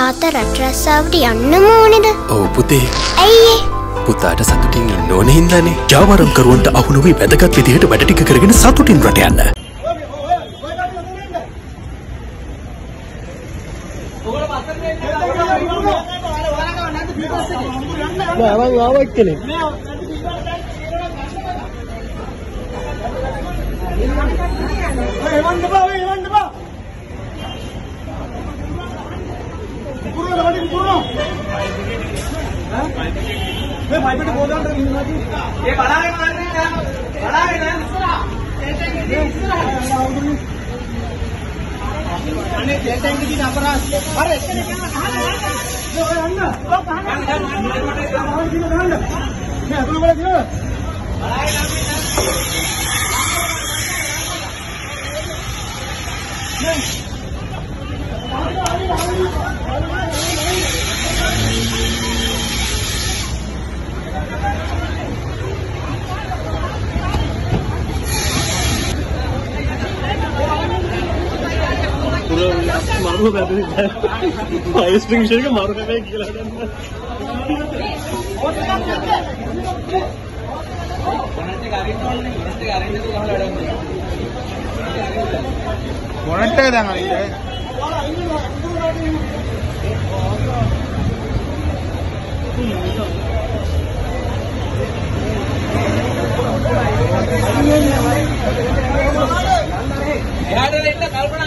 තාත රට රස්සාාවට යන්න මෝනෙද ඔව් පුතේ. ඇයිඒ පුතාට සතුටින් ඉන්න ඕන හින්දනේ. ජාවරම්කරුවන්ට අහුනුවී වැදගත් විදිහට වැඩටික කරගෙන සතුටින් රට යන්න కూర్రో లోపలికి కూర్రో मैं भाई बेटे बोल रहा हूँ ये बड़ा है बड़ा है अरे जयटैंक की नापरा अरे मैं अगले बड़े दिया Thank you. मारो फायर एक्सटिंग्विशर का मारो मैं गीला ಕೊಣಟ್ಟೆ ಇದೆ ಎರಡು ಕಲ್ಪನಾ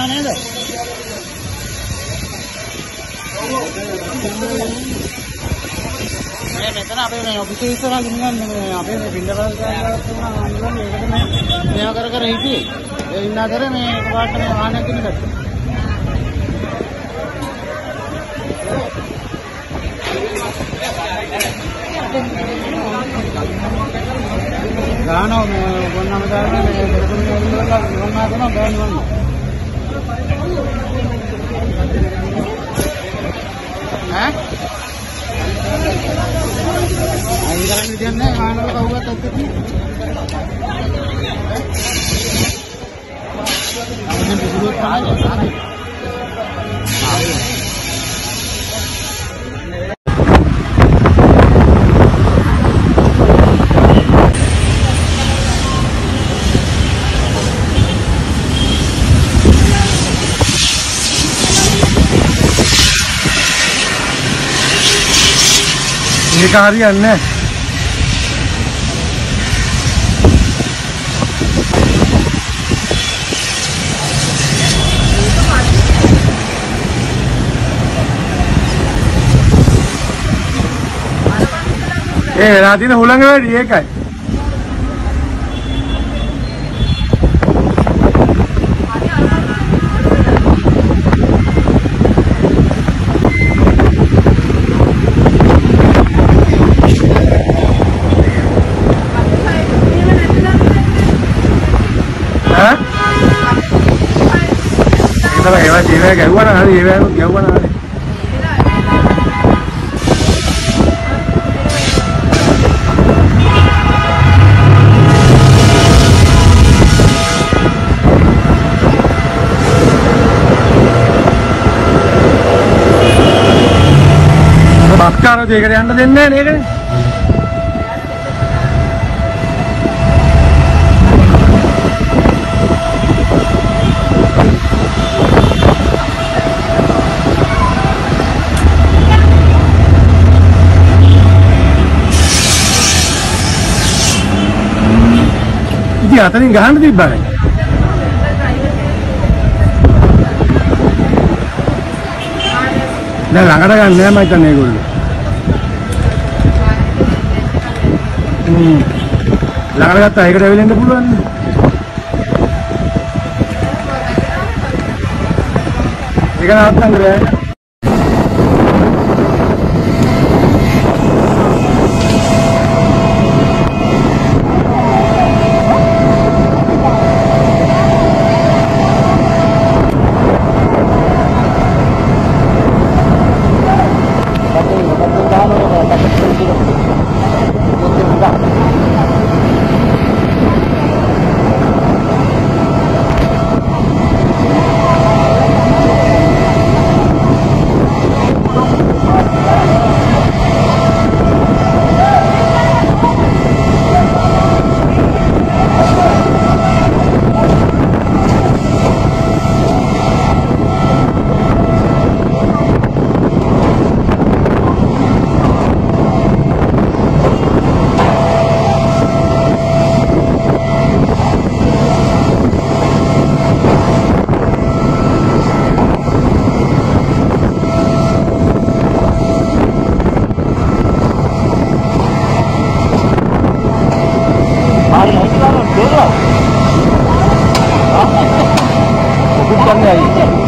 नहीं මේ මෙතන අපේ මේ ඔෆිස් එක ඉස්සරහ ගිනිගන්නේ අපේ මේ බින්දරල් මේවා කර කර හිටියේ. ඒ ඉන්න අතර මේ එකපාරට මේ වාහනයක් ගිනිගත්තා കാണോ ഒന്നാമതായിട്ട് ഒന്നാമതോ വേണ്ടി വന്നു ഐതരം തന്നെ ആണല്ലോ കൗകത്തെത്തി അവന്റെ ബുദ്ധിമുട്ടാണ് ඒක හරියන්නේ නැහැ. ඒ වෙලා තියෙන හුළඟ වැඩි ඒකයි. ඒක තමයි ඒවා ජීවය ගැහුවා නම් හරි ඒවා ගැහුවා නම් හරි. බස්කාරෝ දෙයකට යන්න දෙන්නේ නැහැ නේද? ඉතින් අතනින් ගහන්න තිබ්බනේ. දැන් ළඟට ගන්න නෑ මම හිතන්නේ ඒගොල්ලෝ. ළඟට ගත්තා ඒකට ඇවිලෙන්න පුළුවන්. ඒක නවත්තන්න බෑ. 三个人